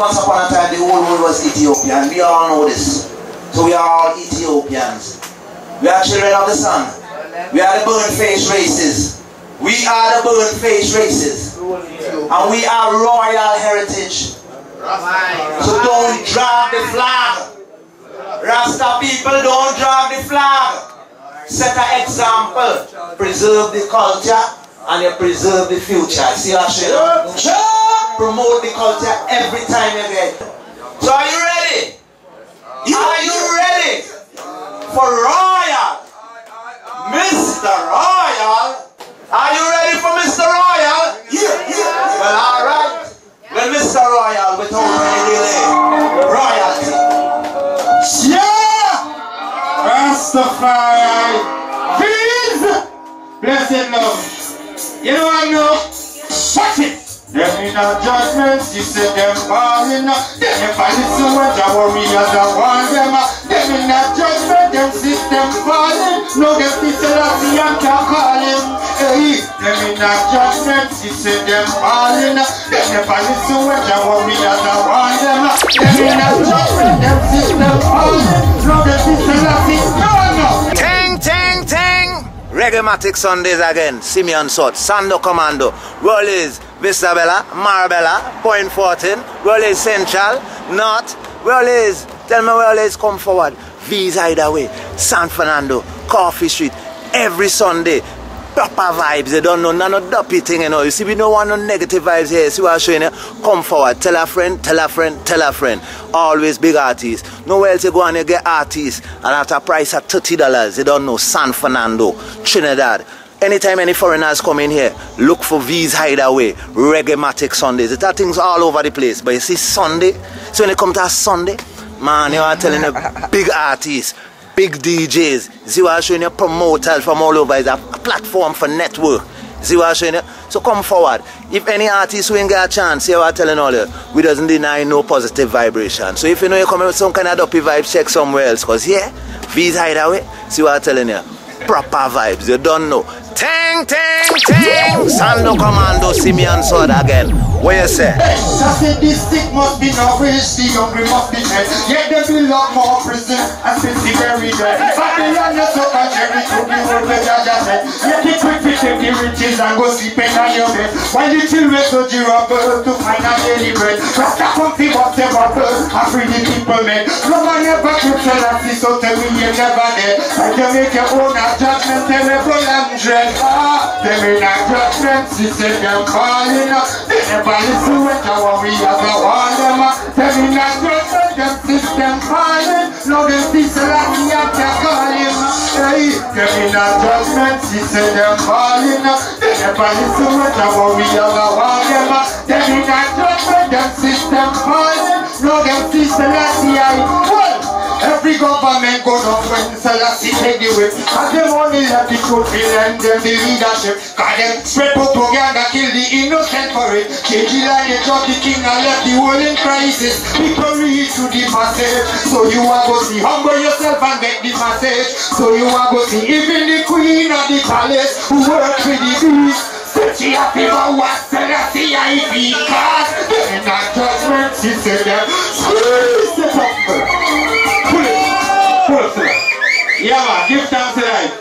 once upon a time the whole world was Ethiopian. We all know this. So we are all Ethiopians. We are children of the sun. We are the burnt face races. We are the burnt face races. And we are royal heritage. So don't drag the flag. Rasta people don't drag the flag. Set an example. Preserve the culture and you preserve the future. See how she Promote the culture every time get. So are you ready? Are you ready for Royal? Mr. Royal? Are you ready for Mr. Royal? Yeah, yeah. Well, alright. Well, Mr. Royal, without any delay, royalty. Yeah! Rastafari. Please! Blessed love. You know what I know? Them in a judgments, you say them falling Them never listen when the warriors are warn them Them in a judgment, them system falling. No, still a see and can call him Hey, them in a judgments, you say them falling Them never listen when the warriors are warn them Them in a judgment, them system falling. No, them still a Reggaematic Sundays again. Simeon Sot, Sando Commando, Rollies, Vista Bella, Marbella, Point 14, Rollies Central, North, Rollies, tell me Rollies come forward. V's either way, San Fernando, Coffee Street, every Sunday. Proper vibes, They don't know, none of duppy thing, you know. You see, we don't want no negative vibes here. See what I'm showing you? Come forward, tell a friend, tell a friend, tell a friend. Always big artists. Nowhere else you go and you get artists, and at a price of $30, They don't know, San Fernando, Trinidad. Anytime any foreigners come in here, look for V's Hideaway, Reggaematic Sundays. It are things all over the place. But you see Sunday, so when you come to a Sunday, man, you are telling a big artists, big DJs. See what I'm showing you? Promoters from all over. It's a platform for network. See what I'm showing? So come forward. If any artist who ain't a chance, see what I'm telling all you, we doesn't deny no positive vibration. So if you know you're coming with some kind of dopey vibes, check somewhere else. Because here, V's Hideaway, see what I'm telling you? Proper vibes, you don't know. Tang, tang, tang! Sando Commando, Simeon Sword again. What you say? Said this sick must be no rich, the hungry must be dead. Yet there be lot more prison and fifty very dead. Babylon is so contrary to the word where Jaja said. Yet the quick to take the riches and go sleeping on your bed. While the children so durable to find a daily bread. Rasta comfy whatever bird and free the people men. Man never could tell us so tell me you never dead. Like you make your own judgment, terrible and dread. Ah, them in a judgment, she said them calling. They never listen when the warriors are warn them. Them in a judgment, them system calling. No, them people like me at their calling. Hey, them in a judgment, she said them calling. They never listen when the warriors are warn them. Them in a judgment, them system calling. No, them people like me at Every government go down when Selassie take the whip And them only let the truth be lend them the leadership Cause them. Spread propaganda, kill the innocent for it. Line, they drop the king and left the world in crisis. People read to the message So you are go see, humble yourself and get the message So you are go see, even the queen of the palace Who work with the beast. Said she happy about what Selassie I because In that judgment she said them Squeeze the It. Yeah man, give thanks to life.